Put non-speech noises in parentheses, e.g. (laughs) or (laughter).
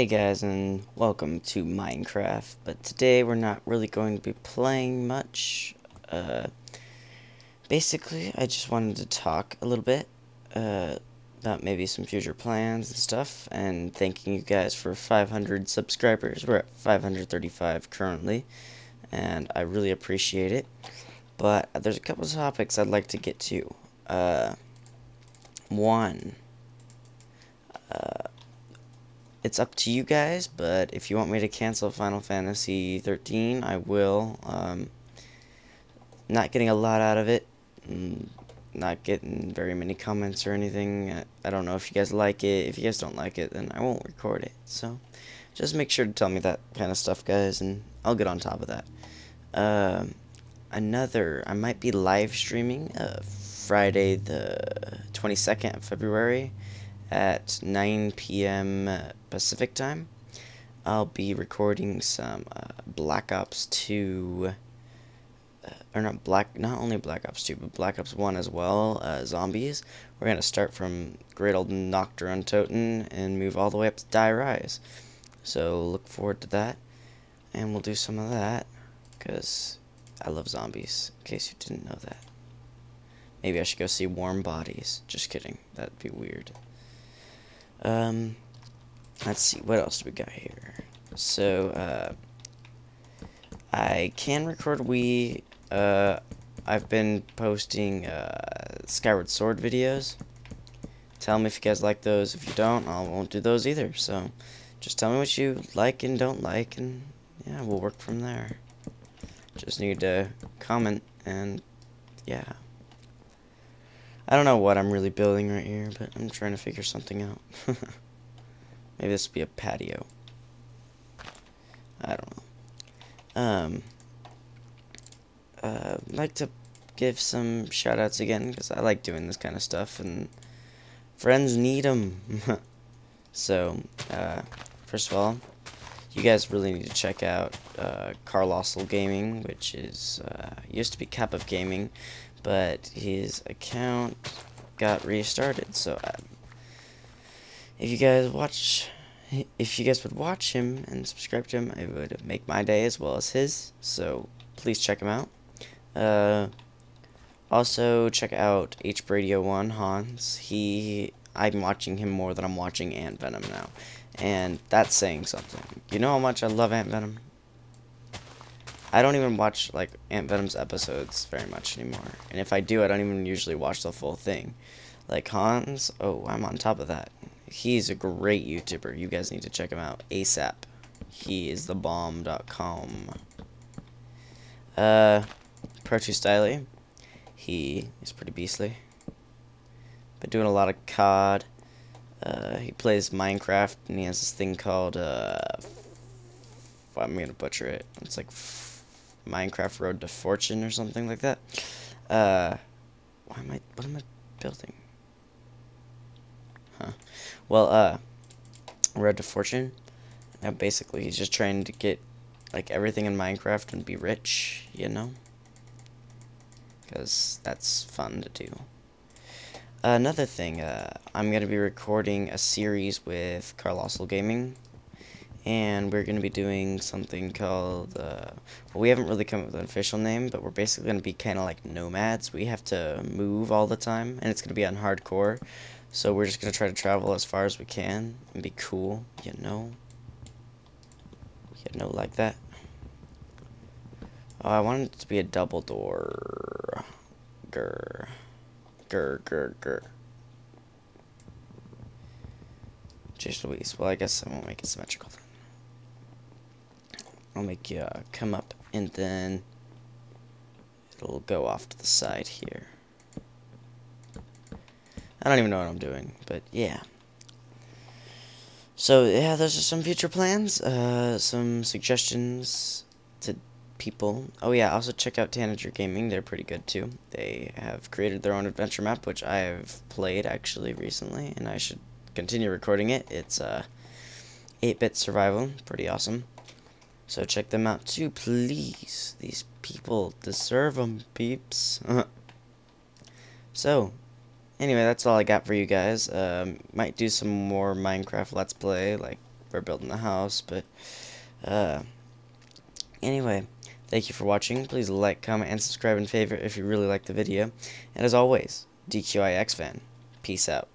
Hey guys and welcome to Minecraft, but today we're not really going to be playing much. Uh, basically, I just wanted to talk a little bit uh, about maybe some future plans and stuff, and thanking you guys for 500 subscribers. We're at 535 currently, and I really appreciate it. But there's a couple topics I'd like to get to. Uh, one, uh, it's up to you guys, but if you want me to cancel Final Fantasy 13, I will. Um, not getting a lot out of it. Not getting very many comments or anything. I don't know if you guys like it. If you guys don't like it, then I won't record it. So, just make sure to tell me that kind of stuff, guys, and I'll get on top of that. Um, another, I might be live streaming uh, Friday the 22nd of February at 9 p.m. Pacific time. I'll be recording some uh, Black Ops 2, uh, or not Black, not only Black Ops 2, but Black Ops 1 as well, uh, zombies. We're gonna start from great old Nacht der Untoten and move all the way up to Die Rise. So look forward to that, and we'll do some of that, cause I love zombies. In case you didn't know that. Maybe I should go see Warm Bodies. Just kidding. That'd be weird. Um, let's see, what else do we got here? So, uh, I can record Wii. Uh, I've been posting uh, Skyward Sword videos. Tell me if you guys like those. If you don't, I won't do those either. So, just tell me what you like and don't like, and yeah, we'll work from there. Just need to comment, and yeah. I don't know what I'm really building right here, but I'm trying to figure something out. (laughs) Maybe this will be a patio. I don't know. Um, uh, like to give some shoutouts again, because I like doing this kind of stuff, and friends need them. (laughs) so, uh, first of all, you guys really need to check out uh, Gaming, which is uh, used to be Cap of Gaming, but his account got restarted. So uh, if you guys watch, if you guys would watch him and subscribe to him, it would make my day as well as his. So please check him out. Uh, also check out H Radio One Hanz. He I'm watching him more than I'm watching AntVenom now, and that's saying something. You know how much I love AntVenom. I don't even watch like AntVenom's episodes very much anymore. And if I do, I don't even usually watch the full thing. Like Hanz, oh, I'm on top of that. He's a great YouTuber. You guys need to check him out ASAP. He is the bomb.com. Uh, ProToStylee. He is pretty beastly. Been doing a lot of COD. Uh, he plays Minecraft and he has this thing called, uh, I'm gonna butcher it. It's like Minecraft Road to Fortune or something like that. Uh, why am I, what am I building? Huh. Well, uh, Road to Fortune. Now, basically, he's just trying to get, like, everything in Minecraft and be rich, you know? Because that's fun to do. Another thing, uh, I'm going to be recording a series with Carlossal Gaming and we're going to be doing something called, uh, well, we haven't really come up with an official name, but we're basically going to be kind of like nomads. We have to move all the time, and it's going to be on hardcore, so we're just going to try to travel as far as we can and be cool, you know? You know, like that. Oh, I wanted it to be a double door. Grr. Grr, grr, grr. Jeez Louise. Well, I guess I won't make it symmetrical then. I'll make you uh, come up and then it'll go off to the side here. I don't even know what I'm doing, but yeah. So yeah, those are some future plans, uh, some suggestions people. Oh yeah, also check out Tanager Gaming, they're pretty good too. They have created their own adventure map, which I have played actually recently, and I should continue recording it. It's uh, 8-bit survival, pretty awesome. So check them out too, please. These people deserve them, peeps. (laughs) so, anyway, that's all I got for you guys. Um, might do some more Minecraft Let's Play, like we're building the house, but uh, anyway, thank you for watching. Please like, comment, and subscribe and favorite if you really like the video. And as always, DQIX fan, peace out.